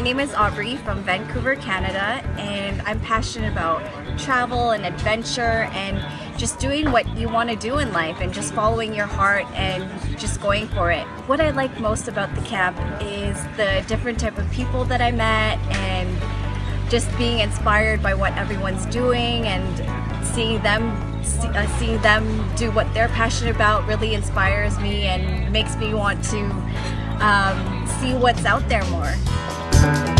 name is Aubrey from Vancouver, Canada, and I'm passionate about travel and adventure and just doing what you want to do in life and just following your heart and just going for it. What I like most about the camp is the different type of people that I met and just being inspired by what everyone's doing and seeing them uh, seeing them do what they're passionate about really inspires me and makes me want to um, see what's out there more. Bye.